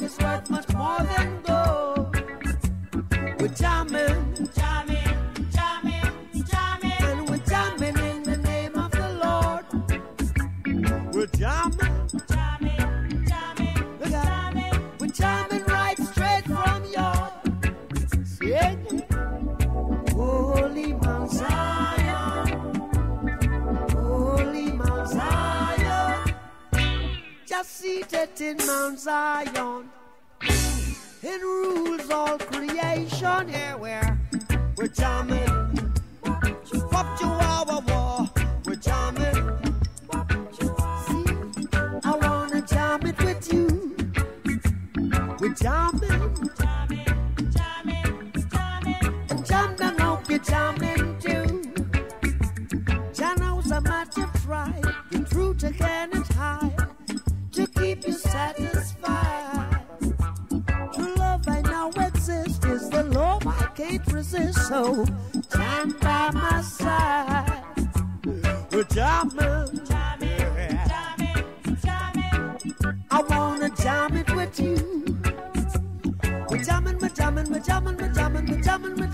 life is worth my set in Mount Zion it rules all creation. Yeah, we're, we're jamming. Pop Chihuahua war, we're jamming. See, I wanna jam it with you. We're jamming. Jamming, jamming, jamming. And jam down, hope you're jamming too. Jano's a matter of pride, the truth again is high. easy, so stand by my side. Well, jam it. I wanna jam it with you. We're jamming, we're jamming, we're jamming, we're jamming, we're jamming, we jamming.